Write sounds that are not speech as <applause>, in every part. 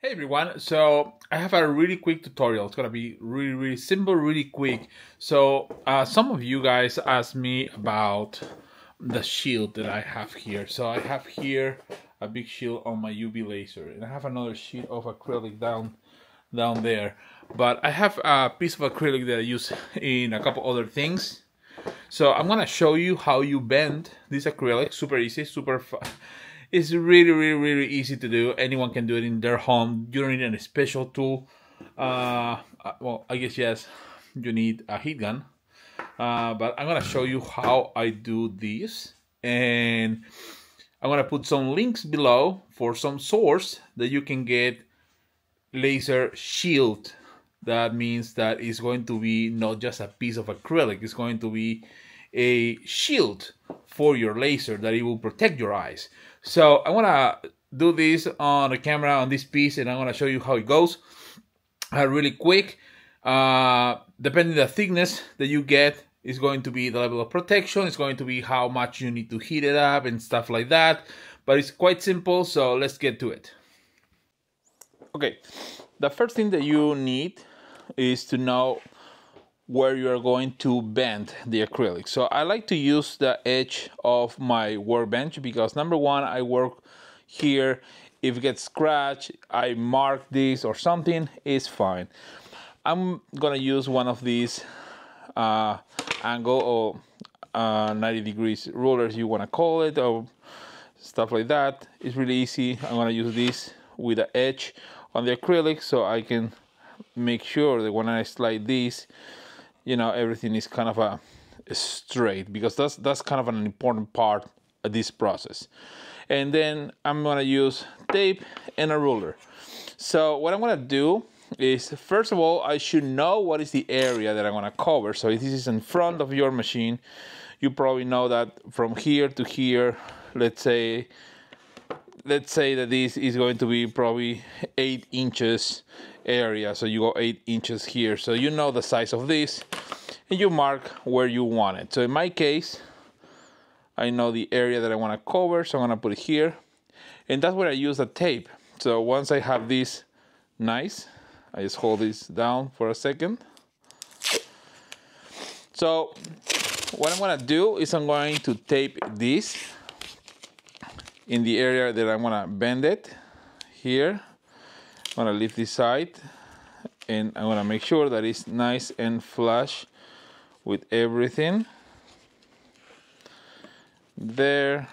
Hey everyone, so I have a really quick tutorial. It's gonna be really, really simple, really quick. So uh, some of you guys asked me about the shield that I have here. So I have here a big shield on my UV laser and I have another sheet of acrylic down down there. But I have a piece of acrylic that I use in a couple other things. So I'm gonna show you how you bend this acrylic, super easy, super it's really, really, really easy to do. Anyone can do it in their home. You don't need any special tool. Uh, uh, well, I guess yes, you need a heat gun. Uh, but I'm gonna show you how I do this, and I'm gonna put some links below for some source that you can get laser shield. That means that it's going to be not just a piece of acrylic; it's going to be a shield for your laser that it will protect your eyes. So I want to do this on the camera on this piece and I'm going to show you how it goes uh, really quick. Uh, depending the thickness that you get is going to be the level of protection. It's going to be how much you need to heat it up and stuff like that. But it's quite simple, so let's get to it. Okay, the first thing that you need is to know where you are going to bend the acrylic. So I like to use the edge of my workbench because number one, I work here. If it gets scratched, I mark this or something, it's fine. I'm gonna use one of these uh, angle or uh, 90 degrees rulers you wanna call it or stuff like that. It's really easy. I'm gonna use this with the edge on the acrylic so I can make sure that when I slide this you know everything is kind of a, straight because that's that's kind of an important part of this process. And then I'm gonna use tape and a ruler. So what I'm gonna do is first of all I should know what is the area that I'm gonna cover. So if this is in front of your machine you probably know that from here to here let's say let's say that this is going to be probably eight inches area so you go eight inches here. So you know the size of this and you mark where you want it. So in my case I know the area that I want to cover so I'm gonna put it here. And that's where I use the tape. So once I have this nice I just hold this down for a second. So what I'm gonna do is I'm going to tape this in the area that I'm gonna bend it here I'm gonna leave this side and I'm gonna make sure that it's nice and flush with everything. There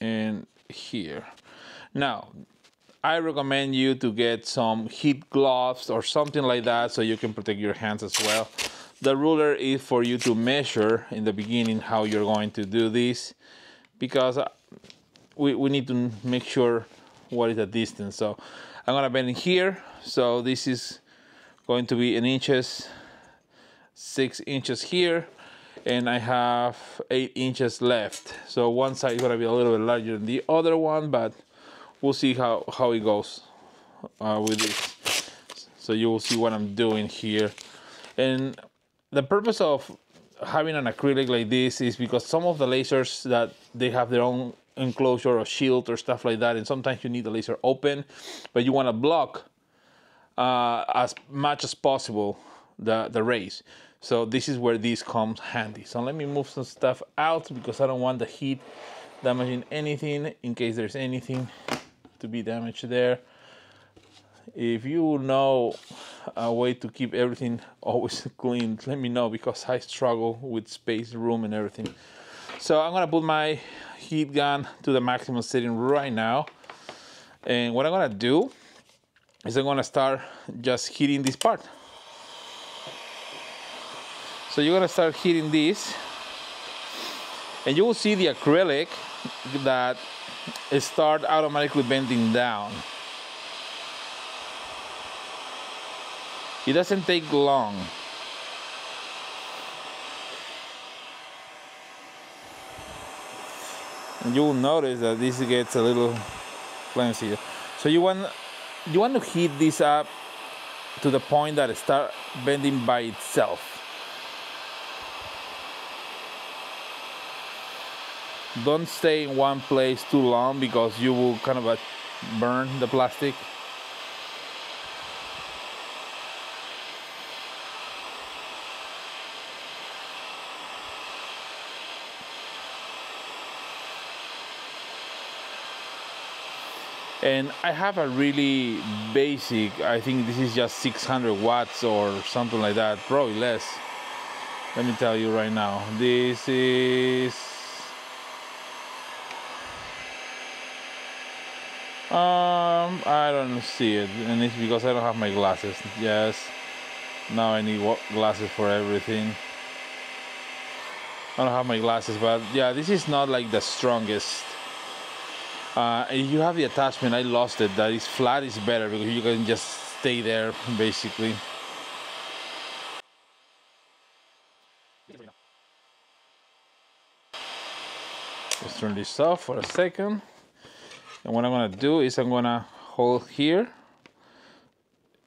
and here. Now I recommend you to get some heat gloves or something like that so you can protect your hands as well. The ruler is for you to measure in the beginning how you're going to do this because uh, we, we need to make sure what is the distance. So I'm gonna bend here. So this is going to be an inches six inches here and I have eight inches left. So one side is gonna be a little bit larger than the other one but we'll see how how it goes uh, with this. So you will see what I'm doing here. And the purpose of having an acrylic like this is because some of the lasers that they have their own enclosure or shield or stuff like that and sometimes you need the laser open but you want to block uh, as much as possible the, the rays. So this is where this comes handy. So let me move some stuff out because I don't want the heat damaging anything in case there's anything to be damaged there. If you know a way to keep everything <laughs> always clean let me know because I struggle with space room and everything. So I'm gonna put my heat gun to the maximum setting right now. And what I'm gonna do is I'm gonna start just heating this part. So you're gonna start heating this and you will see the acrylic that start automatically bending down. It doesn't take long. And you'll notice that this gets a little flimsy so you want you want to heat this up to the point that it start bending by itself. Don't stay in one place too long because you will kind of uh, burn the plastic and I have a really basic I think this is just 600 watts or something like that probably less. Let me tell you right now. This is um I don't see it. And it's because I don't have my glasses. Yes. Now I need glasses for everything. I don't have my glasses but yeah this is not like the strongest uh, you have the attachment. I lost it. That is flat is better because you can just stay there basically. Let's turn this off for a second. And what I'm gonna do is I'm gonna hold here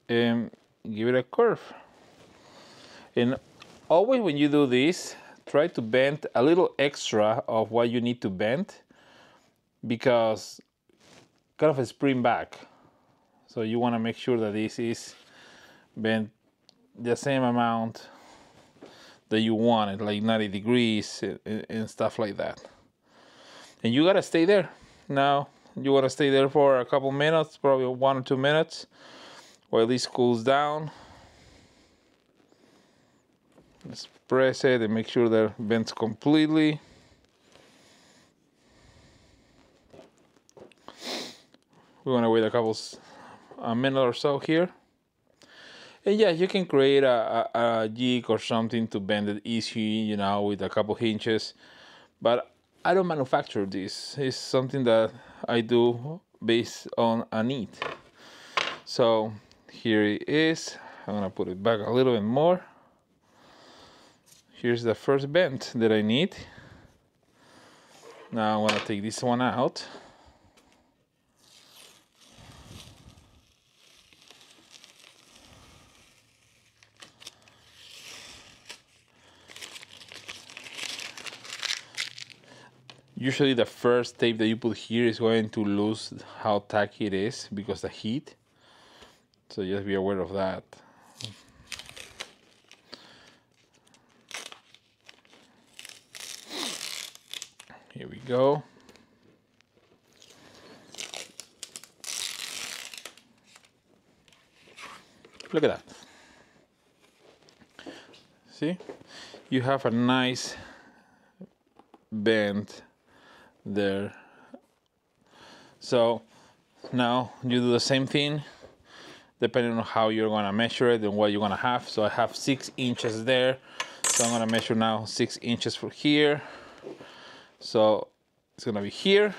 and give it a curve. And always when you do this try to bend a little extra of what you need to bend because kind of a spring back. So you want to make sure that this is bent the same amount that you want it like 90 degrees and, stuff like that. And you gotta stay there. Now you want to stay there for a couple minutes probably one or two minutes while this cools down. Let's press it and make sure that it bends completely we're gonna wait a couple a minute or so here. And yeah you can create a, a, a jig or something to bend it easy you know with a couple hinges. But I don't manufacture this. It's something that I do based on a need. So here it is. I'm gonna put it back a little bit more. Here's the first bend that I need. Now I'm gonna take this one out usually the first tape that you put here is going to lose how tacky it is because the heat. So just be aware of that. Here we go. Look at that. See? You have a nice bend there. So now you do the same thing depending on how you're gonna measure it and what you're gonna have. So I have six inches there. So I'm gonna measure now six inches for here. So it's gonna be here.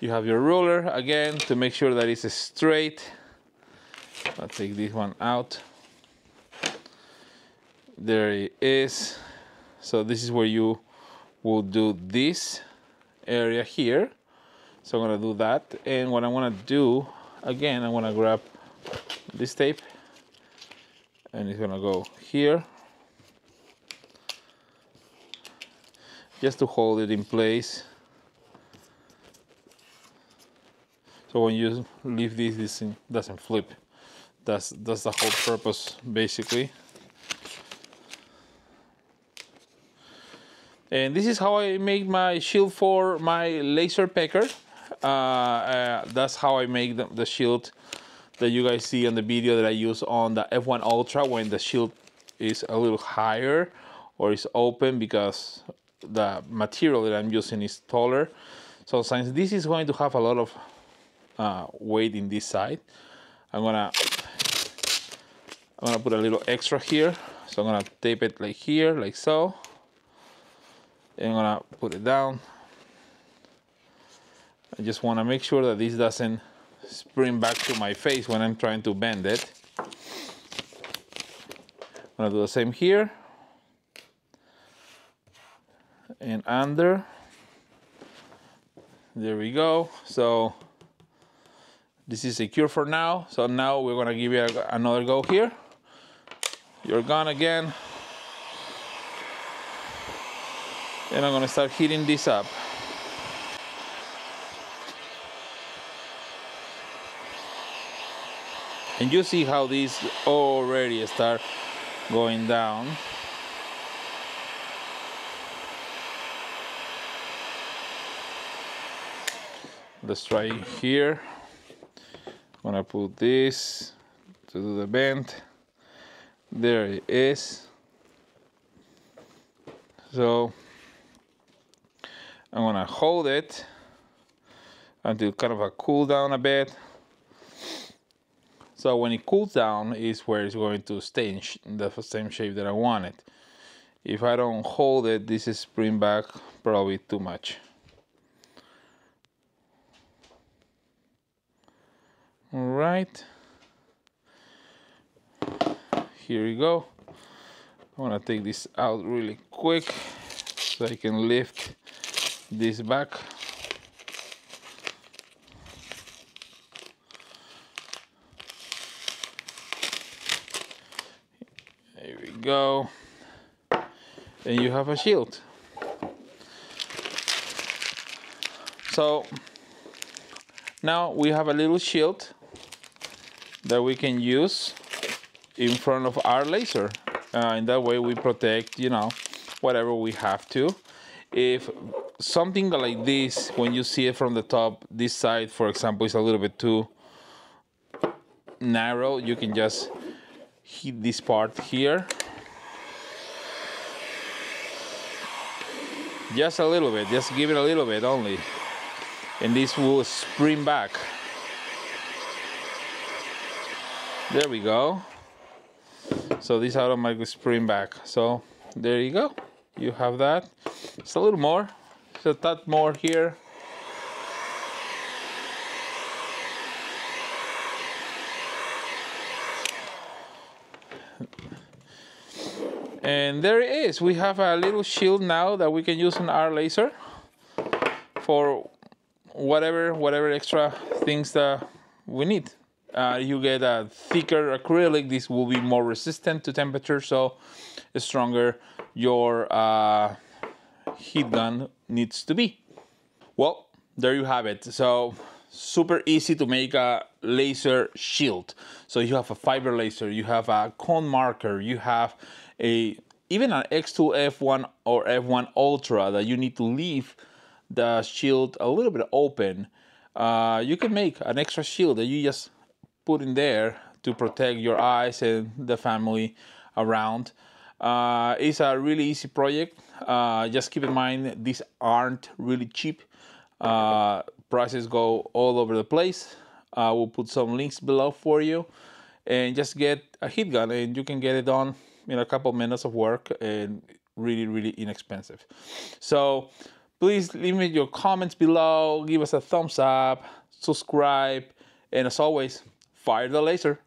You have your ruler again to make sure that it's straight. I'll take this one out. There it is. So this is where you we'll do this area here. So I'm gonna do that. And what I want to do again I want to grab this tape and it's gonna go here. Just to hold it in place. So when you leave this this doesn't flip. That's that's the whole purpose basically And this is how I make my shield for my LaserPecker. Uh, uh, that's how I make the, the, shield that you guys see on the video that I use on the F1 Ultra when the shield is a little higher or is open because the material that I'm using is taller. So since this is going to have a lot of uh, weight in this side, I'm gonna I'm gonna put a little extra here. So I'm gonna tape it like here, like so. I'm gonna put it down. I just want to make sure that this doesn't spring back to my face when I'm trying to bend it. I'm gonna do the same here. And under. There we go. So this is secure for now. So now we're gonna give it another go here. You're gone again and I'm gonna start heating this up. And you see how these already start going down. Let's try here. I'm gonna put this to do the bend. There it is. So I'm gonna hold it. Until kind of a cool down a bit. So when it cools down is where it's going to stay in, the same shape that I want it. If I don't hold it this is spring back probably too much. All right. Here we go. I want to take this out really quick so I can lift this back there we go and you have a shield so now we have a little shield that we can use in front of our laser. Uh, in that way we protect, you know, whatever we have to. If something like this, when you see it from the top, this side, for example, is a little bit too narrow, you can just hit this part here. Just a little bit, just give it a little bit only. And this will spring back. There we go. So this automatically spring back. So there you go. You have that. It's a little more. A tad more here. And there it is. We have a little shield now that we can use on our laser for whatever whatever extra things that we need uh, you get a thicker acrylic this will be more resistant to temperature so stronger your uh, heat gun needs to be. Well there you have it. So super easy to make a laser shield. So you have a fiber laser you have a ComMarker you have a even an xTool f1 or f1 ultra that you need to leave the shield a little bit open. Uh, you can make an extra shield that you just put in there to protect your eyes and the family around. Uh, it's a really easy project. Uh, just keep in mind these aren't really cheap. Uh, prices go all over the place. I will put some links below for you, and just get a heat gun, and you can get it done in a couple minutes of work, and really, really inexpensive. So please leave me your comments below. Give us a thumbs up, subscribe, and as always, fire the laser.